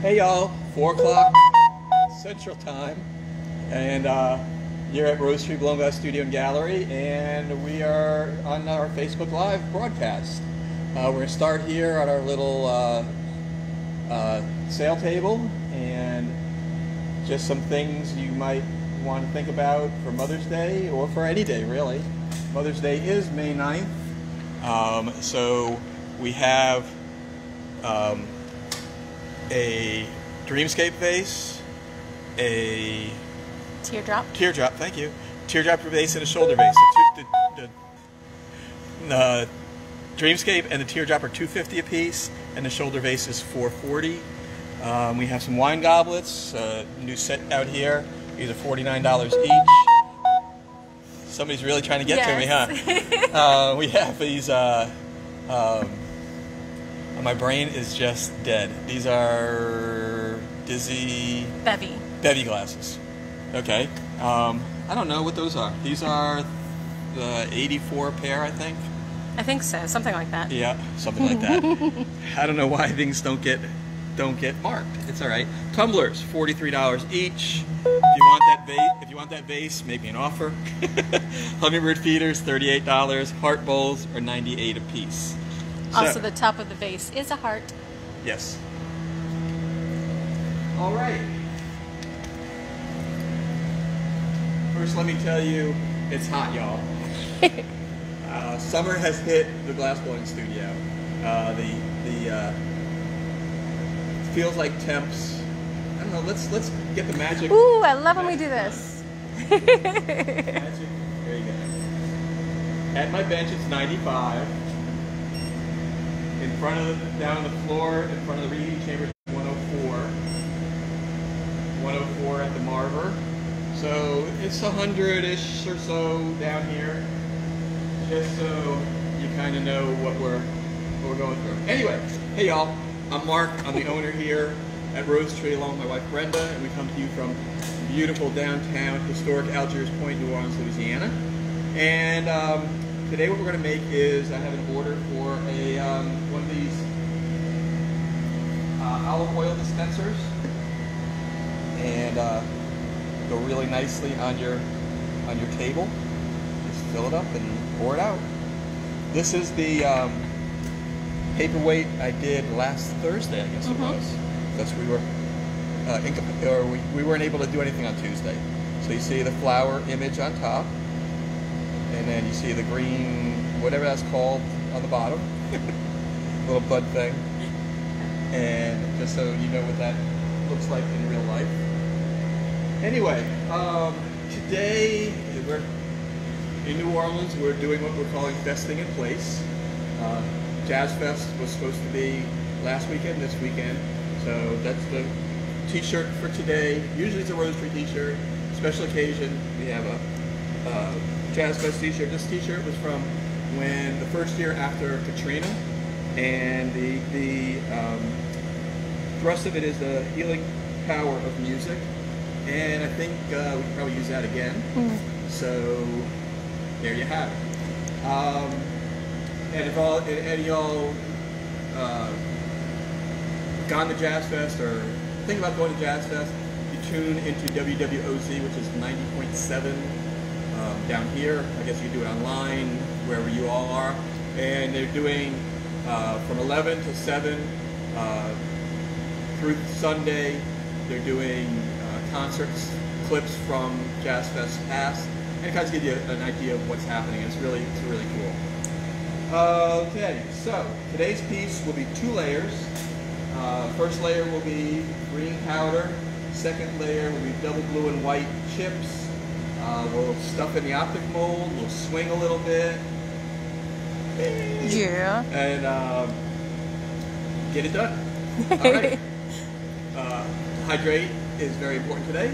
Hey y'all, 4 o'clock Central Time, and uh, you're at Rosetree Glass Studio and Gallery, and we are on our Facebook Live broadcast. Uh, we're going to start here at our little uh, uh, sale table, and just some things you might want to think about for Mother's Day, or for any day really. Mother's Day is May 9th, um, so we have um, a dreamscape vase, a Teardrop. teardrop, thank you, teardrop vase and a shoulder vase. The, two, the, the, the dreamscape and the teardrop are 250 a piece, and the shoulder vase is 440. Um, we have some wine goblets, uh, new set out here. These are $49 each. Somebody's really trying to get to me, huh? uh, we have these. Uh, um, my brain is just dead. These are Dizzy Bevy. Bevy glasses. Okay. Um, I don't know what those are. These are the 84 pair, I think. I think so. Something like that. Yeah, something like that. I don't know why things don't get don't get marked. It's all right. Tumblers, forty-three dollars each. If you want that vase, if you want that vase, make me an offer. Hummingbird feeders, thirty-eight dollars. Heart bowls are ninety-eight a piece. So- Also, the top of the vase is a heart. Yes. All right. First, let me tell you, it's hot, y'all. uh, summer has hit the glass blowing studio. Uh, the the uh, feels like temps. I don't know. Let's let's get the magic. Ooh, I love when we do this. Magic. There you go. At my bench, it's 95. In front of the, down on the floor, in front of the reheating chamber, 104. 104 at the Marver. So it's a hundred-ish or so down here, just so you kind of know what we're what we're going through. Anyway, hey y'all, I'm Mark. I'm the owner here at Rosetree along with my wife Brenda, and we come to you from beautiful downtown historic Algiers Point, New Orleans, Louisiana. And um, today, what we're going to make is I have an order for a um, one of these uh, olive oil dispensers, and uh, go really nicely on your on your table. Just fill it up and pour it out. This is the um, paperweight I did last Thursday, I guess Mhm. it was. That's we were uh, or we, we weren't able to do anything on Tuesday. So you see the flower image on top, and then you see the green, whatever that's called, on the bottom, little bud thing. And just so you know what that looks like in real life. Anyway, um, today we're in New Orleans. We're doing what we're calling Festing in Place. Uh, Jazz Fest was supposed to be last weekend, this weekend. So that's the T-shirt for today. Usually it's a Rosetree T-shirt. Special occasion, we have a uh, Jazz Fest T-shirt. This T-shirt was from when the first year after Katrina, and the the um, thrust of it is the healing power of music. And I think uh, we can probably use that again. So there you have it. Um, and if all, and y'all uh, gone to Jazz Fest or think about going to Jazz Fest, you tune into WWOZ, which is 90.7 um, down here. I guess you do it online, wherever you all are. And they're doing uh, from 11 to 7 uh, through Sunday. They're doing uh, concerts, clips from Jazz Fest past, and it kind of gives you an idea of what's happening. It's really, it's really cool. Okay, so today's piece will be two layers. Uh, first layer will be green powder. Second layer will be double blue and white chips. Uh, we'll stuff in the optic mold. We'll swing a little bit. Yeah. And um, get it done. All right. Uh, hydrate is very important today.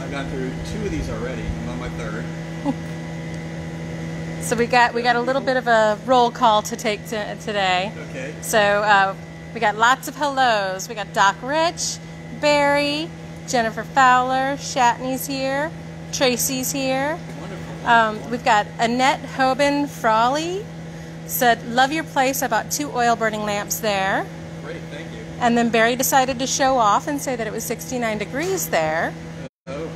I've gone through two of these already. I'm on my third. So we got we got a little bit of a roll call to take to, today. Okay. So uh, we got lots of hellos. We got Doc Rich, Barry, Jennifer Fowler, Shatney's here, Tracy's here. Um, we've got Annette Hoban Frawley said, "Love your place. I bought two oil burning lamps there." Great. Thank you. And then Barry decided to show off and say that it was 69 degrees there, Oh,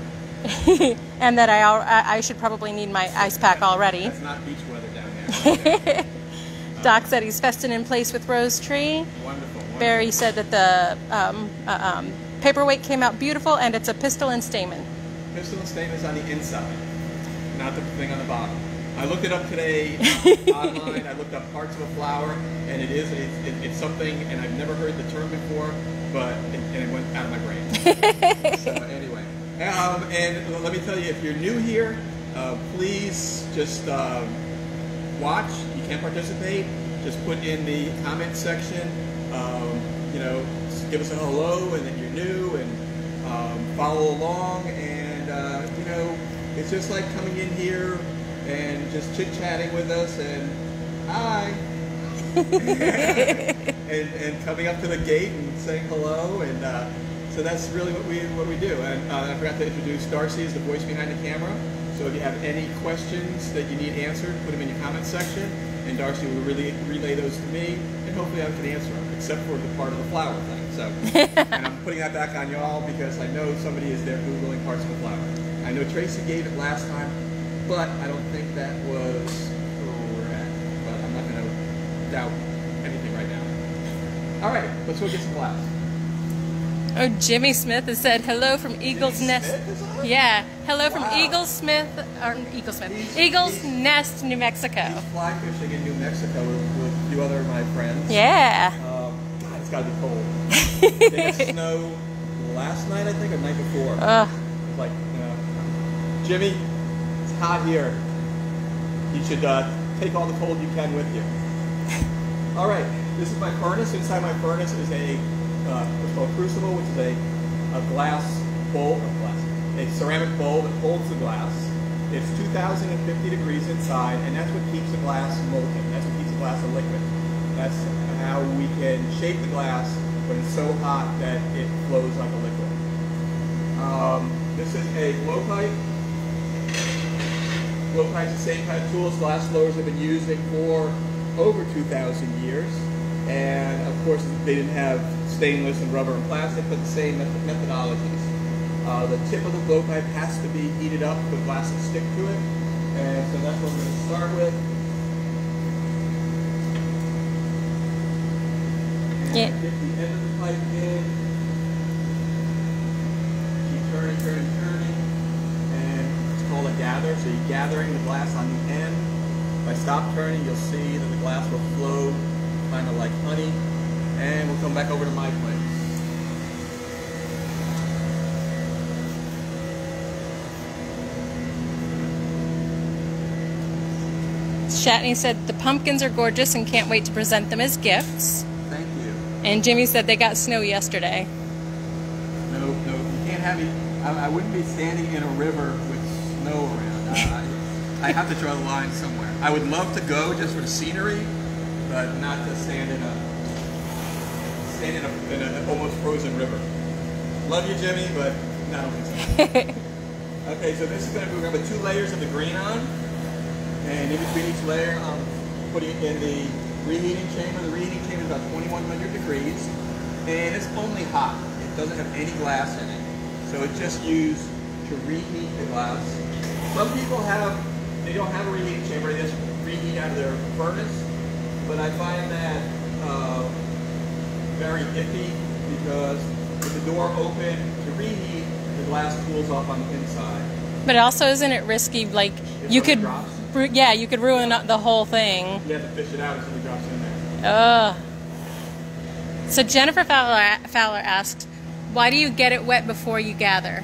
and that I, I should probably need my ice pack already. that's not beach weather down there. Doc said he's festin in place with Rosetree. wonderful. wonderful. Barry said that the um, uh, um, paperweight came out beautiful and it's a pistil and stamen. Pistil and stain is on the inside, not the thing on the bottom. I looked it up today online. I looked up parts of a flower, and it is it's, it, it's something, and I've never heard the term before, but it, and it went out of my brain. so anyway, um, and let me tell you, if you're new here, uh, please just um, watch. You can't participate. Just put in the comment section. Um, you know, give us a hello, and that you're new, and um, follow along. And uh, you know, it's just like coming in here and just chit chatting with us and hi. and, and coming up to the gate and saying hello. And uh, so that's really what we what we do. And uh, I forgot to introduce Darcy as the voice behind the camera. So if you have any questions that you need answered put them in your comment section. And Darcy will really relay those to me. And hopefully I can answer them except for the part of the flower thing so and I'm putting that back on y'all because I know somebody is there googling parts of the flower I know Tracy gave it last time but I don't think that was correct but I'm not going to doubt anything right now. All right, let's go get some glass. Oh, Jimmy Smith has said hello from Eagle's Jimmy Nest. Smith is on? Yeah, hello from Wow. Eagle Smith, or Eagle Smith, He's- Eagle's he's- Nest, New Mexico. He's fly fishing in New Mexico with, with a few other of my friends. Yeah. Um, God, it's got to be cold. they had snow last night, I think, or night before. It's like, you know, Jimmy, it's hot here. You should uh, take all the cold you can with you. All right, this is my furnace. Inside my furnace is a uh, what's called crucible, which is a, a glass bowl, a glass, a ceramic bowl that holds the glass. It's 2,050 degrees inside, and that's what keeps the glass molten. That's what keeps the glass a liquid. That's how we can shape the glass when it's so hot that it flows like a liquid. Um, this is a blowpipe. Blowpipe's the same kind of tools glass blowers have been using for over 2,000 years. And of course, they didn't have stainless and rubber and plastic, but the same methodologies. Uh, the tip of the blowpipe has to be heated up the glass to stick to it. And so that's what we're going to start with. And Yeah. Get the end of the pipe in. Keep turning, turning, turning. And it's called a gather. So you're gathering the glass on the end. If I stop turning, you'll see that the glass will flow kind of like honey. And we'll come back over to my plate. Shatney said the pumpkins are gorgeous and can't wait to present them as gifts. And Jimmy said they got snow yesterday. No, no, you can't have me. I, I wouldn't be standing in a river with snow around. I, I have to draw the line somewhere. I would love to go just for the scenery, but not to stand in a stand in a, in a almost frozen river. Love you, Jimmy, but no, don't think so. okay, so this is going to be we're going to put two layers of the green on, and in between each layer, I'm putting in the reheating chamber. The reheating about 2100 degrees, and it's only hot. It doesn't have any glass in it, so it's just used to reheat the glass. Some people have, they don't have a reheating chamber, they just reheat out of their furnace, but I find that uh, very iffy because with the door open to reheat, the glass cools off on the inside. But also, isn't it risky? Like If you could, drops? yeah, you could ruin the whole thing. You have to fish it out as it drops in there. Ugh. So Jennifer Fowler, Fowler asked, "Why do you get it wet before you gather?"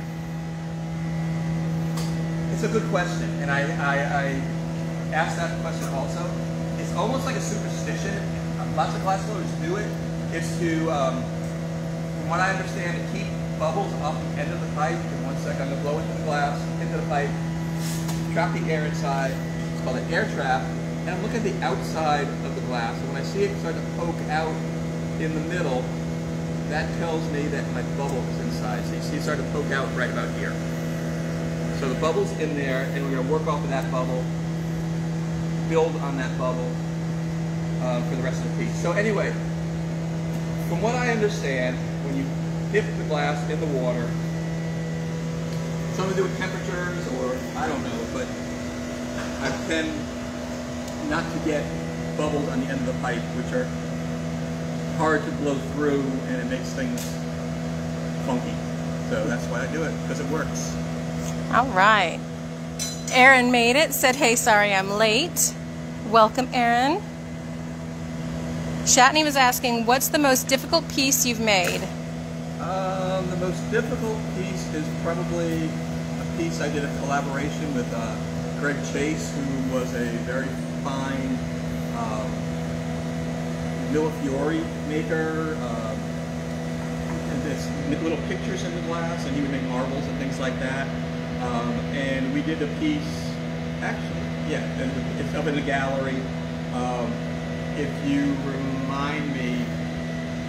It's a good question, and I, I, I asked that question also. It's almost like a superstition. Lots of glass blowers do it. It's to, um, from what I understand, to keep bubbles off the end of the pipe. In one second, I'm going to blow into the glass, into the pipe, trap the air inside. It's called an air trap. And I'm looking at the outside of the glass, and when I see it start to poke out in the middle, that tells me that my bubble is inside. So you see it start to poke out right about here. So the bubble's in there, and we're going to work off of that bubble, build on that bubble uh, for the rest of the piece. So anyway, from what I understand, when you dip the glass in the water, something to do with temperatures or I don't know, but I tend not to get bubbles on the end of the pipe, which are hard to blow through and it makes things funky. So that's why I do it, because it works. All right. Aaron made it, said, hey, sorry I'm late. Welcome, Aaron. Shatney was asking, what's the most difficult piece you've made? Um, the most difficult piece is probably a piece I did a collaboration with uh, Greg Chase, who was a very fine um, Millefiori maker. Um, and this little pictures in the glass, and he would make marbles and things like that. Um, and we did a piece, actually, yeah, it's up in the gallery. Um, if you remind me,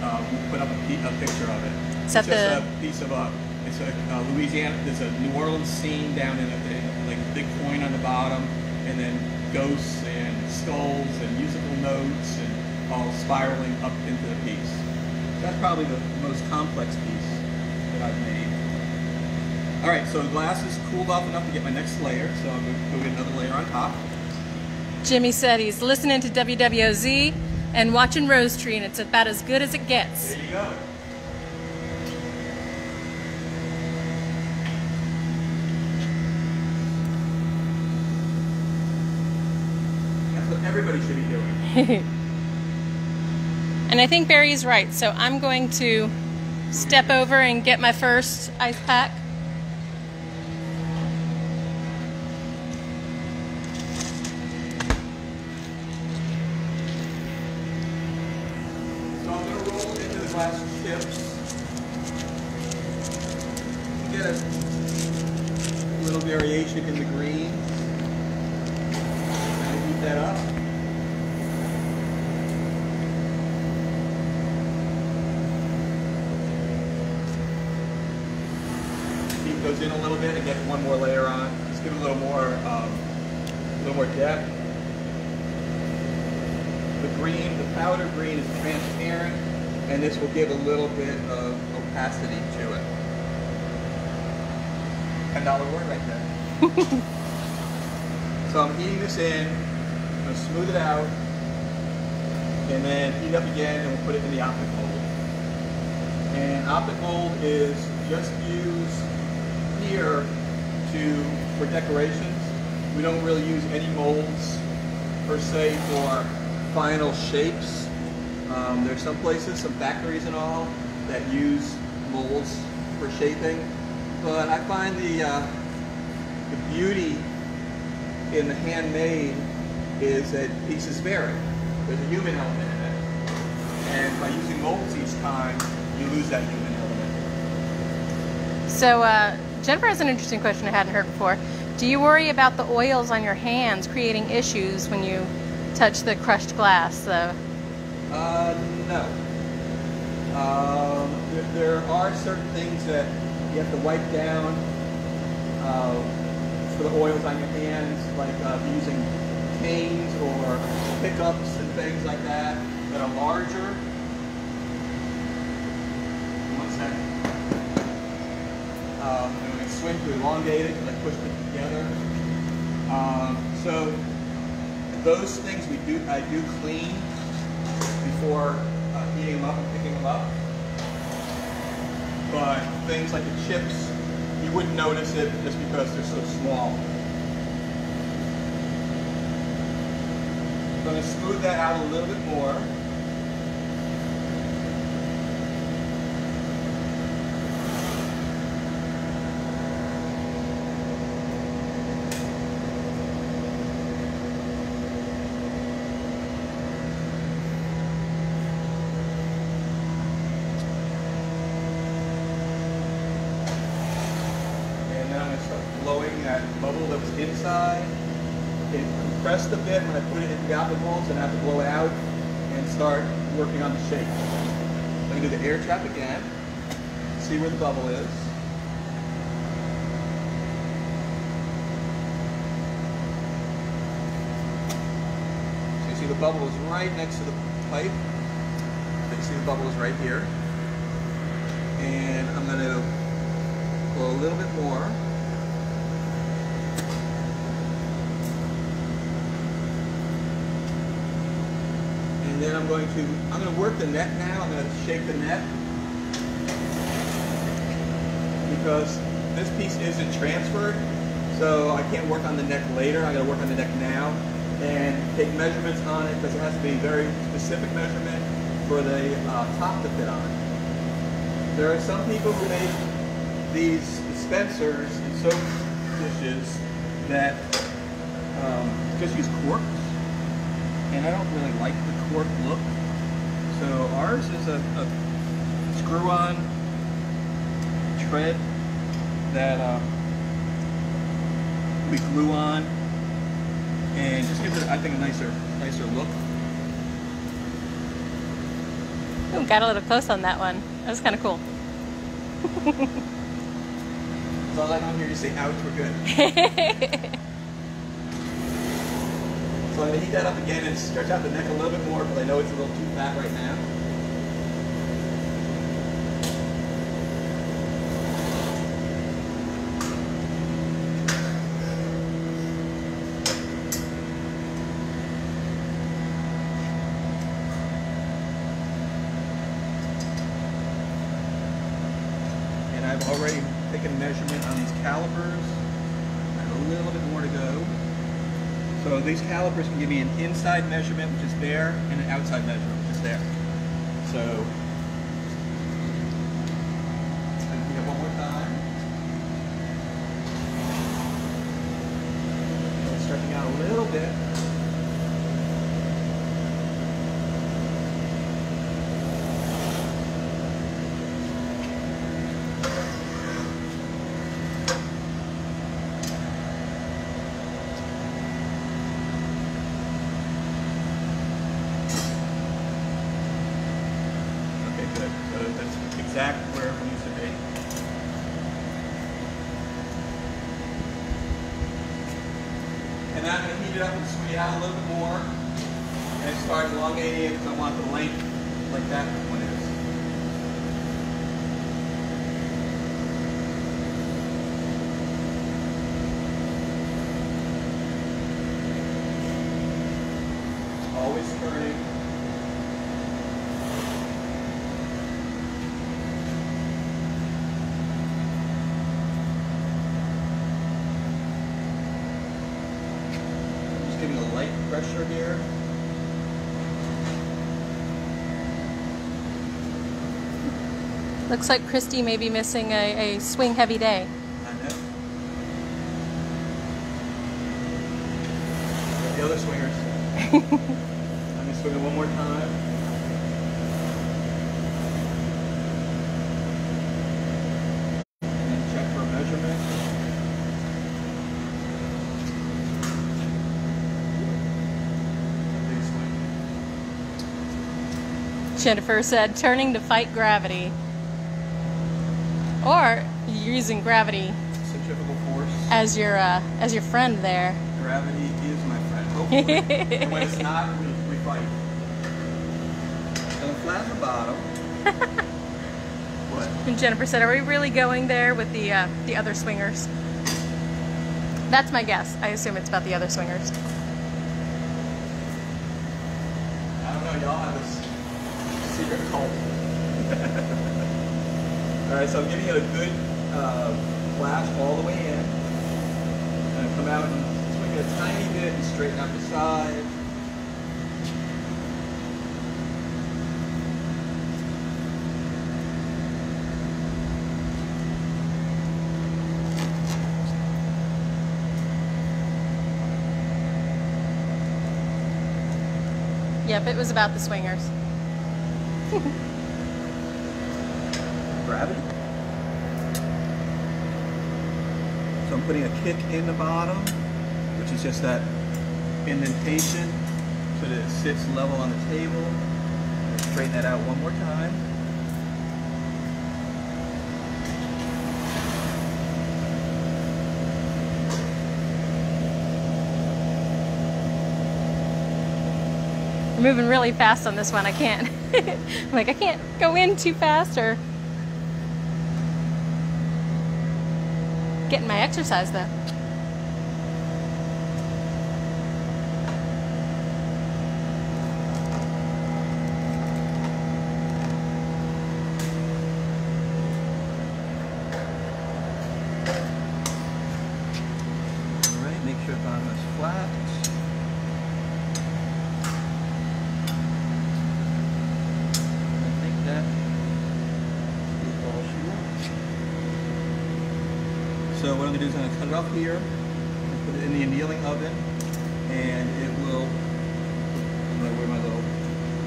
uh, we'll put up a, a, picture of it. Is that it's the... just a piece of a, it's a uh, Louisiana, there's a New Orleans scene down in a, in, like a big coin on the bottom, and then ghosts and skulls and musical notes and all spiraling up into the piece. So that's probably the most complex piece that I've made. All right, so the glass is cooled off enough to get my next layer, so I'm gonna go get another layer on top. Jimmy said he's listening to WWOZ and watching Rosetree, and it's about as good as it gets. There you go. That's what everybody should be doing. and I think Barry's right, so I'm going to step over and get my first ice pack. So I'm going to roll it into the glass chips. Get a little variation in the green. And heat that up. Heat goes in a little bit and get one more layer on. Just give it a little more, um, a little more depth. The green, the powder green is transparent, and this will give a little bit of opacity to it. Ten dollar word right there. so I'm heating this in. I'm gonna smooth it out, and then heat up again, and we'll put it in the optic mold. And optic mold is just used here to for decorations. We don't really use any molds per se for final shapes. Um, there's some places, some factories and all, that use molds for shaping. But I find the, uh, the beauty in the handmade is that pieces vary. There's a human element in it. And by using molds each time, you lose that human element. So uh, Jennifer has an interesting question I hadn't heard before. Do you worry about the oils on your hands creating issues when you touch the crushed glass, though? Uh, no. Um, there, there, are certain things that you have to wipe down uh, for the oils on your hands, like uh, using canes or pickups and things like that that are larger. One second. Um, and when I swing to elongate it, because I pushed it together. Um, so those things we do, I do clean before uh, heating them up and picking them up. But things like the chips, you wouldn't notice it just because they're so small. I'm going to smooth that out a little bit more. And then I'm going to start blowing that bubble that was inside. It compressed a bit when I put it in the optic molds and I have to blow it out and start working on the shape. I'm to do the air trap again, see where the bubble is. So you see the bubble is right next to the pipe. The You see the bubble is right here. And I'm going to blow a little bit more. And then I'm going to, I'm going to work the net now. I'm going to shake the net. Because this piece isn't transferred, so I can't work on the neck later. I got to work on the neck now and take measurements on it because it has to be a very specific measurement for the uh, top to fit on. There are some people who make these dispensers and soap dishes that um, just use corks, and I don't really like the cork look. So ours is a, a screw-on tread that uh, we glue on and just gives it, I think, a nicer, nicer look. Ooh, got a little close on that one. That was kind of cool. So I don't hear you say ouch, we're good. so I'm gonna heat that up again and stretch out the neck a little bit more because I know it's a little too fat right now. and I've already taken measurement on these calipers. I have a little bit more to go. So these calipers can give me an inside measurement, which is there, and an outside measurement, which is there. So, I'm gonna heat up one more time. It's stretching out a little bit. Okay, good. So that's exactly where it needs to be. And now I'm going to heat it up and sweet out a little more. And start elongating it because I want the length like that one is. Always turning. Just giving a light pressure here. Looks like Christy may be missing a, a swing heavy day. I know. The other swingers. I'm gonna swing it one more time. And then check for a measurement. Big swing. Jennifer said, turning to fight gravity. Or you're using gravity Centrifugal force. as your uh, as your friend there. Gravity is my friend, hopefully. and when it's not, we, we fight. And flatten the bottom. what? And Jennifer said, "Are we really going there with the uh, the other swingers?" That's my guess. I assume it's about the other swingers. I don't know, y'all have this secret. Alright, so I'm giving it a good uh, flash all the way in. And come out and swing it a tiny bit and straighten out the side. Yep, it was about the swingers. Gravity. So I'm putting a kick in the bottom, which is just that indentation so that it sits level on the table. Straighten that out one more time. We're moving really fast on this one. I can't. I'm like, I can't go in too fast or getting my exercise though. All right, make sure bottom is flat. I think that is all she wants. So what I'm gonna do is I'm gonna cut it off here, and put it in the annealing oven, and it will, I don't know where my little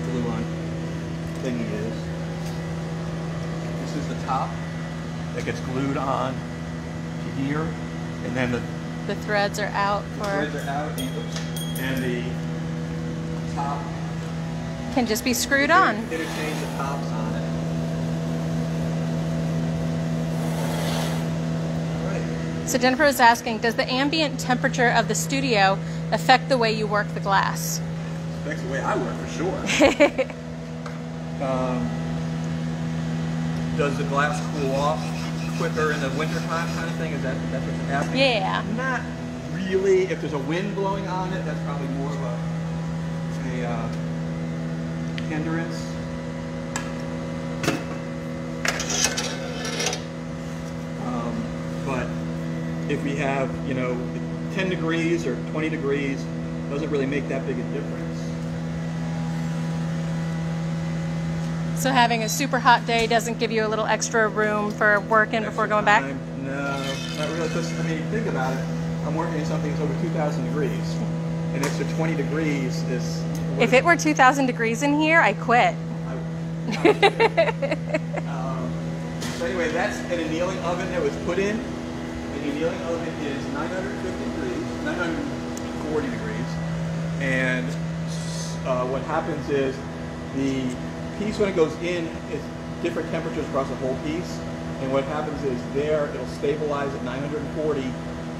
glue on thingy is. This is the top that gets glued on to here, and then the The threads are out the for threads are out and, and the top. can just be screwed on. Interchange the tops on it. Alright. So Jennifer was asking, does the ambient temperature of the studio affect the way you work the glass? That's the way I work for sure. um, does the glass cool off quicker in the wintertime kind of thing? Is that that's what you're asking? Yeah. Not really. If there's a wind blowing on it, that's probably more of a, a uh, hindrance. Um, but if we have, you know, 10 degrees or 20 degrees, doesn't really make that big a difference. So having a super hot day doesn't give you a little extra room for working before Extra going back? No, not really. Because I mean, think about it. I'm working in something that's over 2,000 degrees. An extra 20 degrees is. If it were 2,000 degrees in here, I quit. I- um, so anyway, that's an annealing oven that was put in. The annealing oven is 950 degrees, 940 degrees, and uh, what happens is the piece when it goes in is different temperatures across the whole piece, and what happens is there it'll stabilize at 940,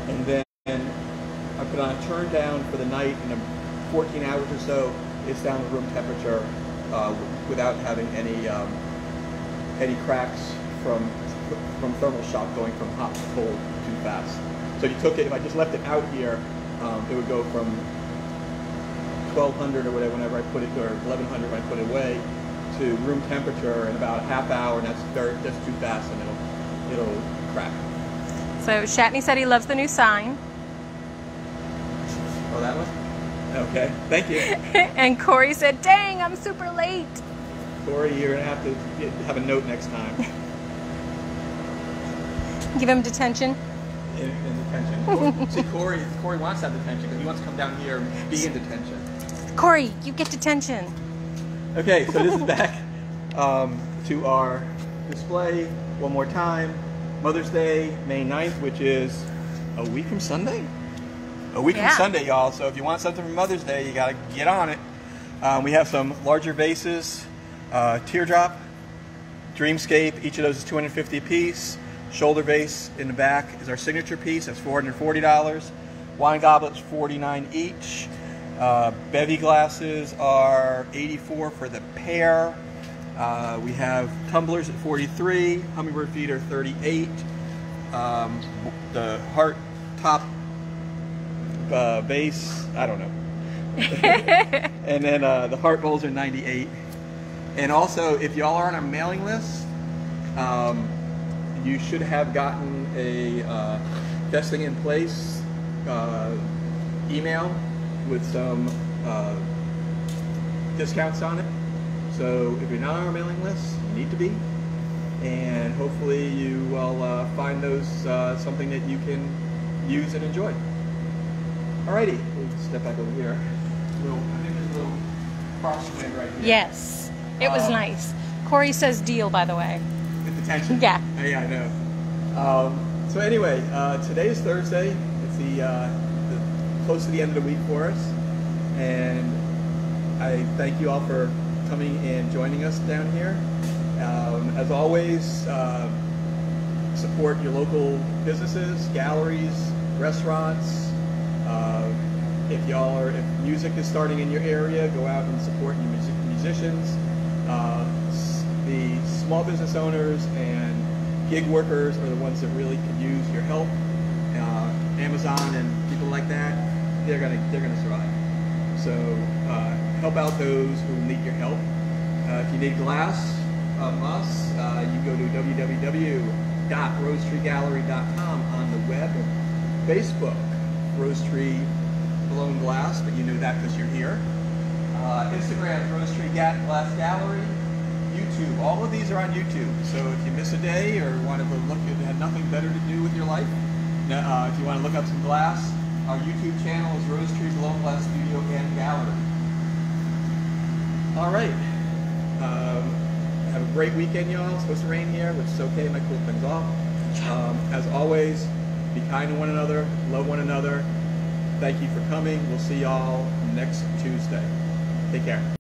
and then I put on a turn down for the night, and in 14 hours or so, it's down to room temperature uh, without having any um, any cracks from from thermal shock going from hot to cold fast. So you took it. If I just left it out here, um, it would go from 1200 or whatever whenever I put it, or 1100 when I put it away, to room temperature in about a half hour, and that's very that's too fast, and it'll it'll crack. So Shatney said he loves the new sign. Oh, that one. Okay, thank you. and Corey said, dang, I'm super late. Corey, you're gonna have to have a note next time Give him detention. In, in detention. See, Corey, Corey wants that detention because he wants to come down here and be in detention. Corey, you get detention. Okay, so this is back um, to our display one more time. Mother's Day, May 9th, which is a week from Sunday. A week Yeah. from Sunday, y'all. So if you want something for Mother's Day, you gotta get on it. Um, we have some larger vases, uh, teardrop, Dreamscape. Each of those is 250 a piece. Shoulder vase in the back is our signature piece. That's $440. Wine goblets 49 each. Uh, bevy glasses are 84 for the pair. Uh, we have tumblers at 43. Hummingbird feet are 38. Um, the heart top uh, base, I don't know. and then uh, the heart bowls are 98. And also, if y'all are on our mailing list, um, you should have gotten a uh, Festing in place uh, email with some uh, discounts on it. So if you're not on our mailing list, you need to be. And hopefully you will uh, find those uh, something that you can use and enjoy. Alrighty, we'll step back over here. Little, I think there's a little crosswind right here. Yes, it was Uh, nice. Corey says deal, by the way. Tension. Yeah. Uh, Yeah, I know. Um, so anyway, uh, today is Thursday. It's the, uh, the close to the end of the week for us, and I thank you all for coming and joining us down here. Um, as always, uh, support your local businesses, galleries, restaurants. Uh, if y'all are, if music is starting in your area, go out and support your music, musicians. Small business owners and gig workers are the ones that really could use your help. Uh, Amazon and people like that, they're gonna they're gonna survive. So uh, help out those who need your help. Uh, if you need glass from us, uh, you go to www.rosetreegallery.com on the web, Facebook, Rosetree Blown Glass, but you know that because you're here. Uh, Instagram, Rosetree Glass Gallery, YouTube. All of these are on YouTube. So if you miss a day or want to look and have nothing better to do with your life, uh, if you want to look up some glass, our YouTube channel is Rosetree Blown Glass Studio and Gallery. All right. Um, have a great weekend, y'all. It's supposed to rain here, which is okay. Might cool things off. Um, as always, be kind to one another, love one another. Thank you for coming. We'll see y'all next Tuesday. Take care.